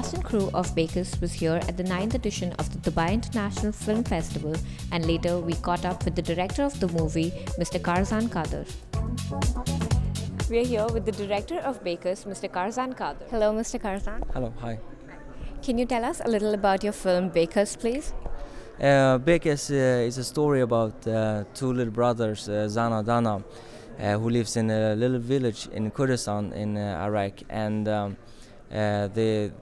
crew of Bekas was here at the 9th edition of the Dubai International Film Festival and later we caught up with the director of the movie, Mr. Karzan Kader. We're here with the director of Bekas, Mr. Karzan Kader. Hello, Mr. Karzan. Hello, hi. Can you tell us a little about your film Bekas, please? Uh, Bekas uh, is a story about uh, two little brothers, uh, Zana Dana, uh, who lives in a little village in Kurdistan in uh, Iraq, and um, uh, they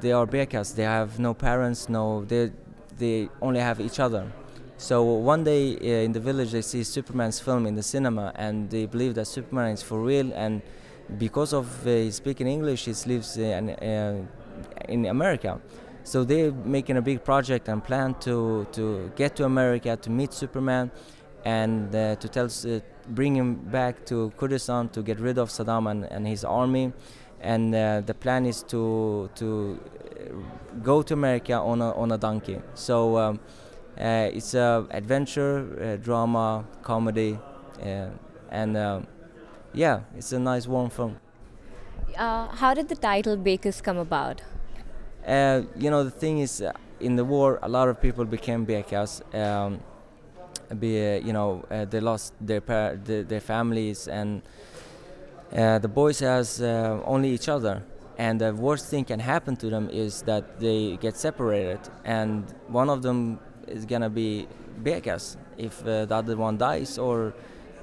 they are Bekas. They have no parents, no they they only have each other. So one day uh, in the village they see Superman's film in the cinema, and they believe that Superman is for real. And because of uh, speaking English, he lives in, uh, in America. So they're making a big project and plan to, to get to America to meet Superman and uh, to tell, uh, bring him back to Kurdistan to get rid of Saddam and, and his army. And uh, the plan is to, to uh, go to America on a, on a donkey. So um, uh, it's a adventure, uh, drama, comedy, and yeah, it's a nice warm film. how did the title Bekas come about? Uh, you know, the thing is, uh, in the war, a lot of people became bekas. Um, be, uh, you know, uh, they lost their, par- their, their families, and uh, the boys has uh, only each other. And the worst thing can happen to them is that they get separated, and one of them is gonna be bekas if the other one dies, or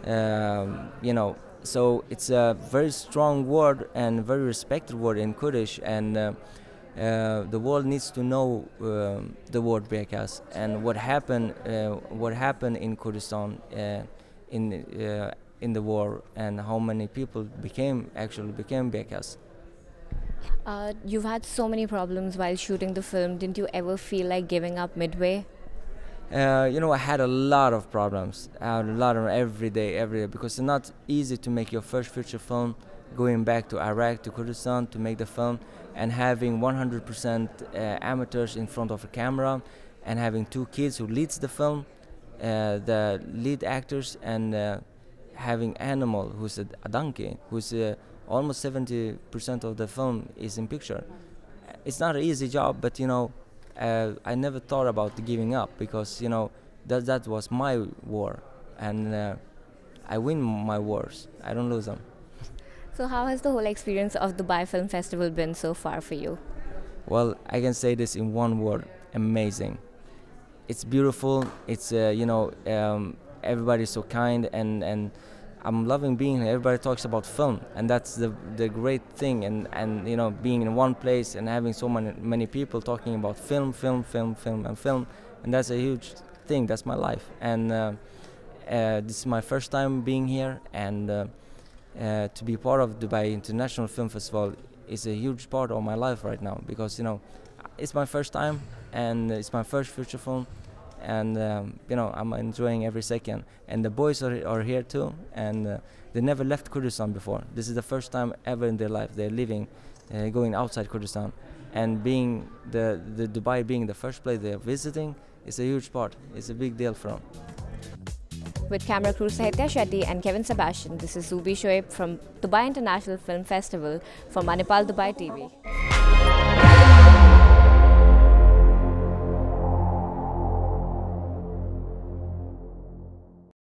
um, you know. So it's a very strong word and very respected word in Kurdish, and uh, the world needs to know um, the word Bekas and what happened, uh, what happened in Kurdistan uh, in uh, in the war, and how many people became actually became Bekas. Uh, you've had so many problems while shooting the film. Didn't you ever feel like giving up midway? you know, I had a lot of problems. I had a lot of every day, every day, because it's not easy to make your first feature film going back to Iraq, to Kurdistan to make the film, and having 100% uh, amateurs in front of a camera, and having two kids who leads the film, uh, the lead actors, and uh, having Animal, who's a, a donkey, who's uh, almost 70% of the film is in picture. It's not an easy job, but you know, uh, I never thought about giving up because you know that that was my war, and uh, I win my wars. I don't lose them. So, how has the whole experience of Dubai Film Festival been so far for you? Well, I can say this in one word: amazing. It's beautiful. It's uh, you know um, everybody's so kind and and I'm loving being here. Everybody talks about film, and that's the the great thing. And and you know being in one place and having so many many people talking about film, film, film, film, and film, and that's a huge thing. That's my life, and uh, uh, this is my first time being here, and. Uh, uh, to be part of Dubai International Film Festival is a huge part of my life right now because you know it's my first time and it's my first feature film and um, you know I'm enjoying every second. And the boys are, are here too and uh, they never left Kurdistan before. This is the first time ever in their life they're living uh, going outside Kurdistan. And being the, the Dubai being the first place they're visiting is a huge part. It's a big deal for them with camera crew Sahitya Shetty and Kevin Sebastian, this is Zuby Shoeb from Dubai International Film Festival for Manipal Dubai TV.